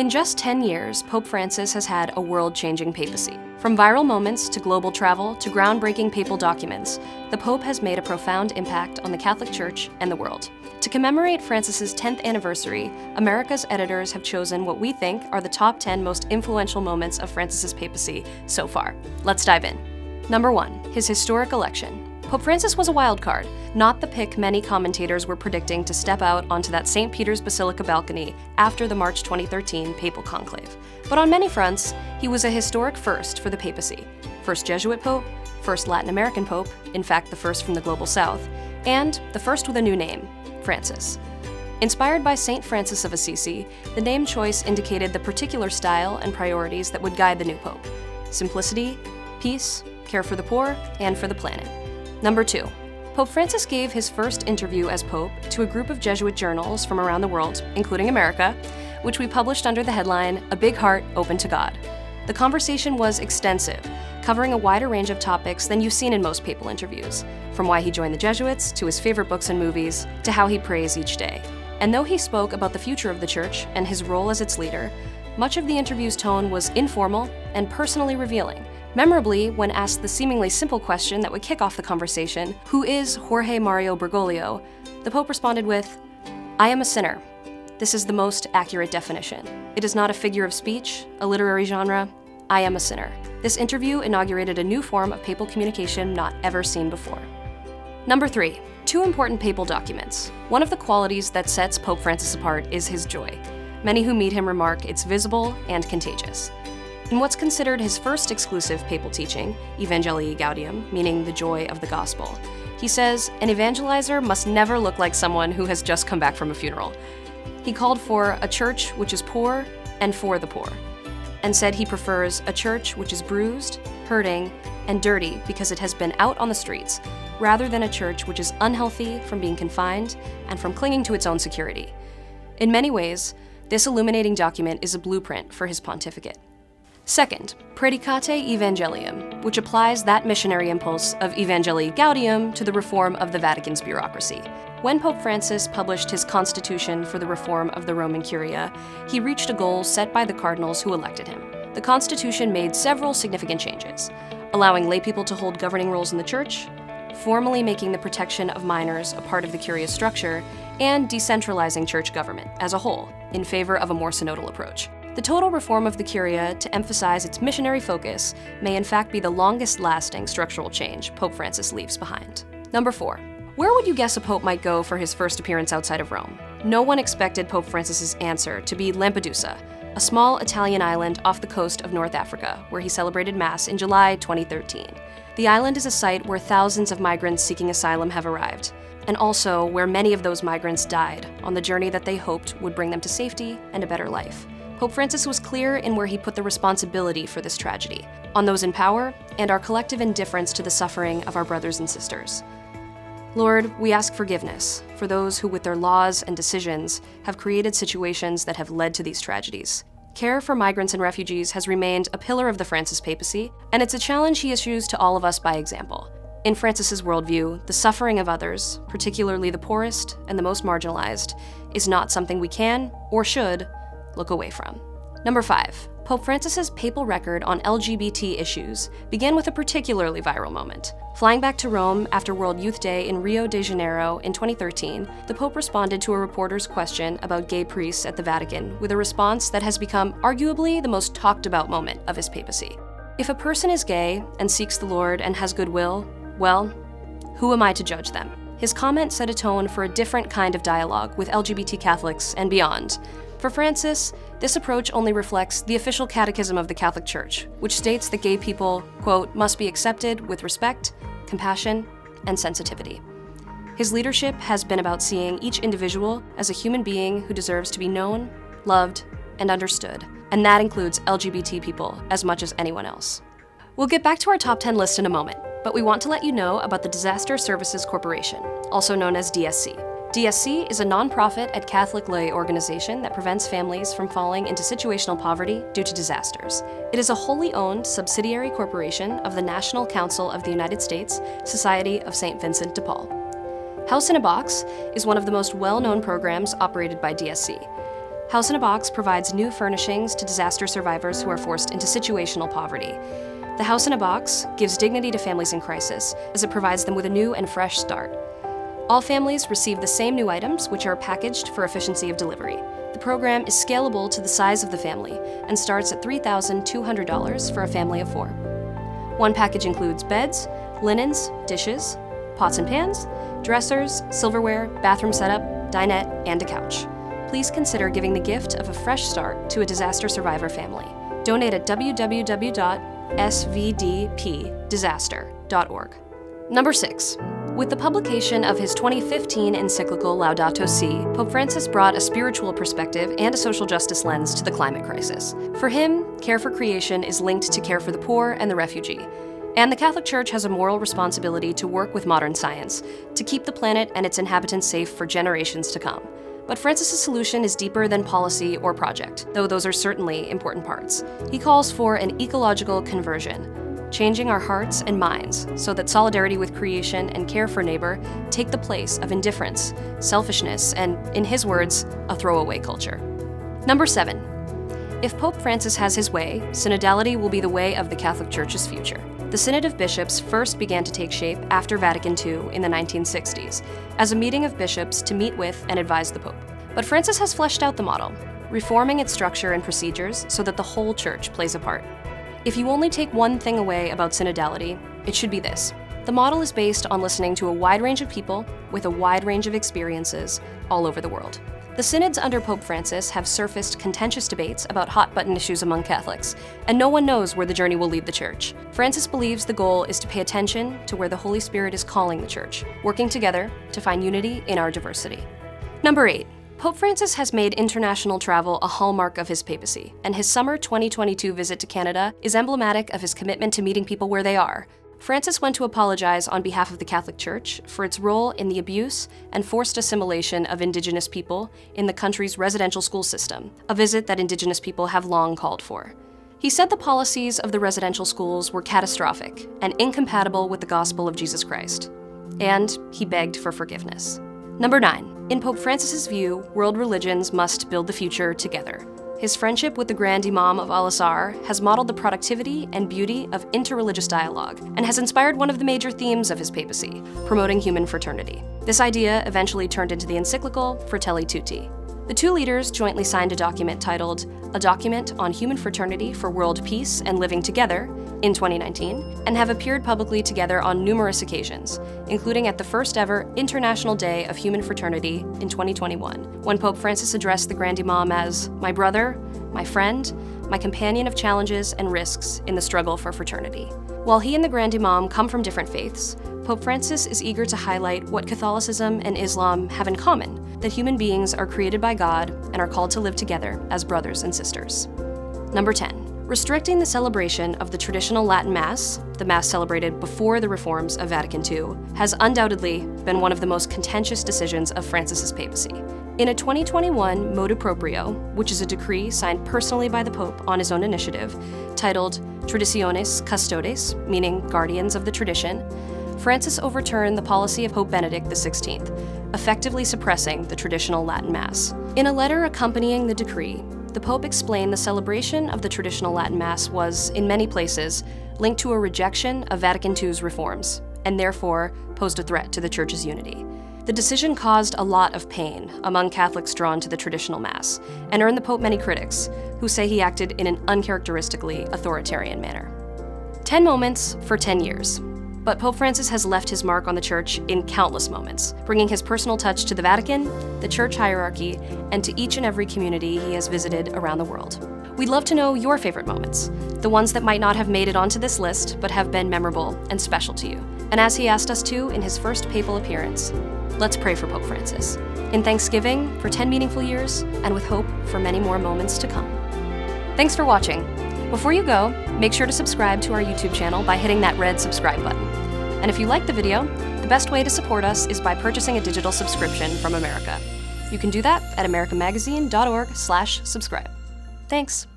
In just 10 years, Pope Francis has had a world changing papacy. From viral moments to global travel to groundbreaking papal documents, the Pope has made a profound impact on the Catholic Church and the world. To commemorate Francis's 10th anniversary, America's editors have chosen what we think are the top 10 most influential moments of Francis's papacy so far. Let's dive in. Number 1. His historic election. Pope Francis was a wild card, not the pick many commentators were predicting to step out onto that St. Peter's Basilica balcony after the March 2013 papal conclave. But on many fronts, he was a historic first for the papacy. First Jesuit pope, first Latin American pope, in fact the first from the global south, and the first with a new name, Francis. Inspired by St. Francis of Assisi, the name choice indicated the particular style and priorities that would guide the new pope simplicity, peace, care for the poor, and for the planet. Number two, Pope Francis gave his first interview as Pope to a group of Jesuit journals from around the world, including America, which we published under the headline A Big Heart Open to God. The conversation was extensive, covering a wider range of topics than you've seen in most papal interviews, from why he joined the Jesuits to his favorite books and movies to how he prays each day. And though he spoke about the future of the Church and his role as its leader, much of the interview's tone was informal and personally revealing, Memorably, when asked the seemingly simple question that would kick off the conversation, who is Jorge Mario Bergoglio, the Pope responded with, I am a sinner. This is the most accurate definition. It is not a figure of speech, a literary genre. I am a sinner. This interview inaugurated a new form of papal communication not ever seen before. Number three, two important papal documents. One of the qualities that sets Pope Francis apart is his joy. Many who meet him remark it's visible and contagious. In what's considered his first exclusive papal teaching, Evangelii Gaudium, meaning the joy of the gospel, he says an evangelizer must never look like someone who has just come back from a funeral. He called for a church which is poor and for the poor, and said he prefers a church which is bruised, hurting, and dirty because it has been out on the streets, rather than a church which is unhealthy from being confined and from clinging to its own security. In many ways, this illuminating document is a blueprint for his pontificate. Second, Praedicate Evangelium, which applies that missionary impulse of Evangelii Gaudium to the reform of the Vatican's bureaucracy. When Pope Francis published his constitution for the reform of the Roman Curia, he reached a goal set by the cardinals who elected him. The constitution made several significant changes, allowing laypeople to hold governing roles in the church, formally making the protection of minors a part of the Curia structure, and decentralizing church government as a whole in favor of a more synodal approach. The total reform of the Curia to emphasize its missionary focus may in fact be the longest lasting structural change Pope Francis leaves behind. Number 4. Where would you guess a pope might go for his first appearance outside of Rome? No one expected Pope Francis's answer to be Lampedusa, a small Italian island off the coast of North Africa, where he celebrated Mass in July 2013. The island is a site where thousands of migrants seeking asylum have arrived, and also where many of those migrants died on the journey that they hoped would bring them to safety and a better life. Pope Francis was clear in where he put the responsibility for this tragedy on those in power and our collective indifference to the suffering of our brothers and sisters. Lord, we ask forgiveness for those who, with their laws and decisions, have created situations that have led to these tragedies. Care for migrants and refugees has remained a pillar of the Francis papacy, and it's a challenge he issues to all of us by example. In Francis's worldview, the suffering of others, particularly the poorest and the most marginalized, is not something we can or should look away from. Number 5. Pope Francis's papal record on LGBT issues began with a particularly viral moment. Flying back to Rome after World Youth Day in Rio de Janeiro in 2013, the Pope responded to a reporter's question about gay priests at the Vatican with a response that has become arguably the most talked about moment of his papacy. If a person is gay and seeks the Lord and has goodwill, well, who am I to judge them? His comment set a tone for a different kind of dialogue with LGBT Catholics and beyond, for Francis, this approach only reflects the official catechism of the Catholic Church, which states that gay people, quote, must be accepted with respect, compassion, and sensitivity. His leadership has been about seeing each individual as a human being who deserves to be known, loved, and understood, and that includes LGBT people as much as anyone else. We'll get back to our top 10 list in a moment, but we want to let you know about the Disaster Services Corporation, also known as DSC. DSC is a nonprofit and Catholic lay organization that prevents families from falling into situational poverty due to disasters. It is a wholly owned subsidiary corporation of the National Council of the United States Society of St. Vincent de Paul. House in a Box is one of the most well known programs operated by DSC. House in a Box provides new furnishings to disaster survivors who are forced into situational poverty. The House in a Box gives dignity to families in crisis as it provides them with a new and fresh start. All families receive the same new items, which are packaged for efficiency of delivery. The program is scalable to the size of the family and starts at $3,200 for a family of four. One package includes beds, linens, dishes, pots and pans, dressers, silverware, bathroom setup, dinette, and a couch. Please consider giving the gift of a fresh start to a disaster survivor family. Donate at www.svdpdisaster.org. Number 6. With the publication of his 2015 encyclical Laudato Si, Pope Francis brought a spiritual perspective and a social justice lens to the climate crisis. For him, care for creation is linked to care for the poor and the refugee. And the Catholic Church has a moral responsibility to work with modern science, to keep the planet and its inhabitants safe for generations to come. But Francis's solution is deeper than policy or project, though those are certainly important parts. He calls for an ecological conversion, changing our hearts and minds so that solidarity with creation and care for neighbor take the place of indifference, selfishness, and, in his words, a throwaway culture. Number seven, if Pope Francis has his way, synodality will be the way of the Catholic Church's future. The Synod of Bishops first began to take shape after Vatican II in the 1960s, as a meeting of bishops to meet with and advise the Pope. But Francis has fleshed out the model, reforming its structure and procedures so that the whole Church plays a part. If you only take one thing away about synodality, it should be this. The model is based on listening to a wide range of people with a wide range of experiences all over the world. The synods under Pope Francis have surfaced contentious debates about hot button issues among Catholics, and no one knows where the journey will lead the Church. Francis believes the goal is to pay attention to where the Holy Spirit is calling the Church, working together to find unity in our diversity. Number 8. Pope Francis has made international travel a hallmark of his papacy, and his summer 2022 visit to Canada is emblematic of his commitment to meeting people where they are. Francis went to apologize on behalf of the Catholic Church for its role in the abuse and forced assimilation of Indigenous people in the country's residential school system, a visit that Indigenous people have long called for. He said the policies of the residential schools were catastrophic and incompatible with the gospel of Jesus Christ. And he begged for forgiveness. Number 9. In Pope Francis's view, world religions must build the future together. His friendship with the Grand Imam of Al Azhar has modeled the productivity and beauty of interreligious dialogue and has inspired one of the major themes of his papacy, promoting human fraternity. This idea eventually turned into the encyclical Fratelli Tutti. The two leaders jointly signed a document titled A Document on Human Fraternity for World Peace and Living Together in 2019 and have appeared publicly together on numerous occasions, including at the first ever International Day of Human Fraternity in 2021, when Pope Francis addressed the Grand Imam as my brother, my friend, my companion of challenges and risks in the struggle for fraternity. While he and the Grand Imam come from different faiths, Pope Francis is eager to highlight what Catholicism and Islam have in common that human beings are created by God and are called to live together as brothers and sisters. Number 10. Restricting the celebration of the traditional Latin Mass, the Mass celebrated before the reforms of Vatican II, has undoubtedly been one of the most contentious decisions of Francis's papacy. In a 2021 motu proprio, which is a decree signed personally by the Pope on his own initiative, titled Traditionis Custodes, meaning guardians of the tradition, Francis overturned the policy of Pope Benedict XVI, effectively suppressing the traditional Latin Mass. In a letter accompanying the decree, the Pope explained the celebration of the traditional Latin Mass was, in many places, linked to a rejection of Vatican II's reforms, and therefore posed a threat to the Church's unity. The decision caused a lot of pain among Catholics drawn to the traditional Mass, and earned the Pope many critics, who say he acted in an uncharacteristically authoritarian manner. 10 moments for 10 years. But Pope Francis has left his mark on the Church in countless moments, bringing his personal touch to the Vatican, the Church hierarchy, and to each and every community he has visited around the world. We'd love to know your favorite moments, the ones that might not have made it onto this list, but have been memorable and special to you. And as he asked us to in his first papal appearance, let's pray for Pope Francis. In thanksgiving for 10 meaningful years, and with hope for many more moments to come. Thanks for watching. Before you go, make sure to subscribe to our YouTube channel by hitting that red subscribe button. And if you like the video, the best way to support us is by purchasing a digital subscription from America. You can do that at americamagazine.org/subscribe. Thanks.